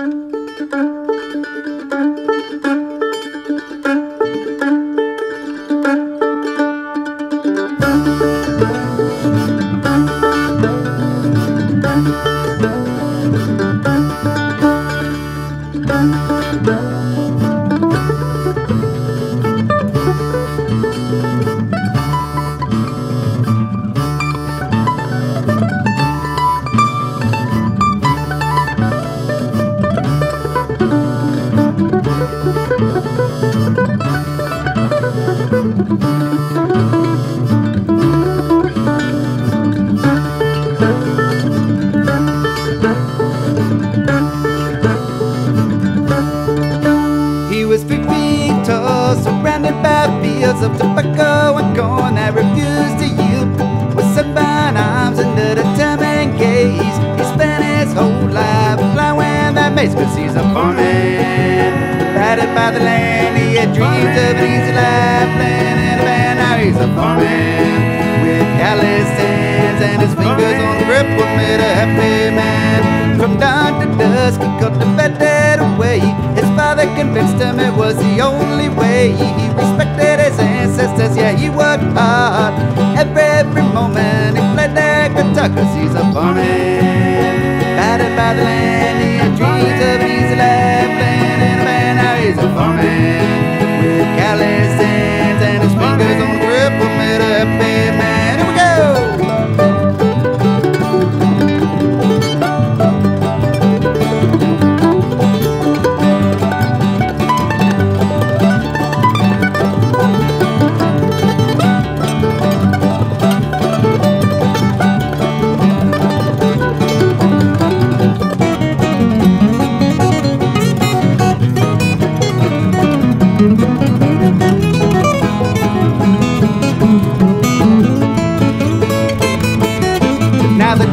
He arms under determined gaze, he spent his whole life plowing that maize, cause he's a foreman. Battered by the land, he had dreams of an easy life, playing in a band. Now he's a foreman with calloused hands and his fingers on the grip, what made a happy man. From dawn to dusk, he cultivated away. His father convinced him it was the only way. He respected his ancestors, yeah, he worked hard.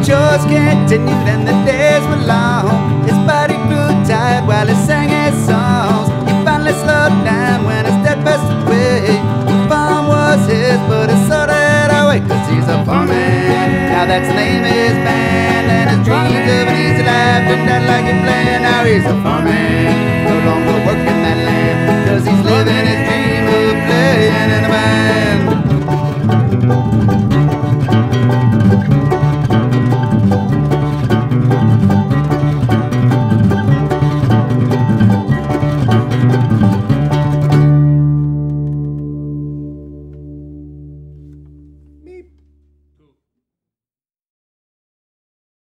chores continued and the days were long. His body grew tired while he sang his songs. He finally slowed down when his dad passed away. The farm was his, but he sold it away, cause he's a farmer Now that's name is banned, and his dreams of an easy life turned out like a plan. Now he's a farmer, no longer working that land, cause he's